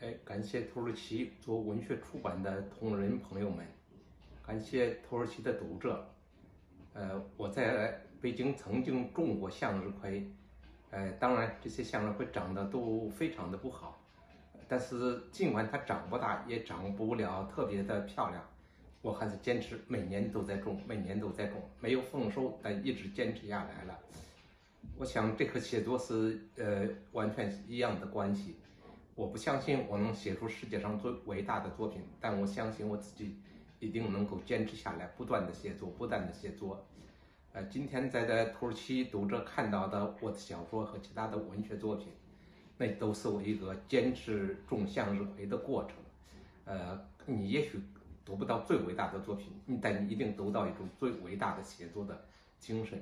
哎，感谢土耳其做文学出版的同仁朋友们，感谢土耳其的读者。呃，我在北京曾经种过向日葵，呃，当然这些向日葵长得都非常的不好，但是尽管它长不大，也长不了特别的漂亮，我还是坚持每年都在种，每年都在种，没有丰收，但一直坚持下来了。我想这和写作是呃完全一样的关系。我不相信我能写出世界上最伟大的作品，但我相信我自己一定能够坚持下来，不断的写作，不断的写作。呃，今天在在土耳其读者看到的我的小说和其他的文学作品，那都是我一个坚持种向日葵的过程。呃，你也许读不到最伟大的作品，但你一定读到一种最伟大的写作的精神。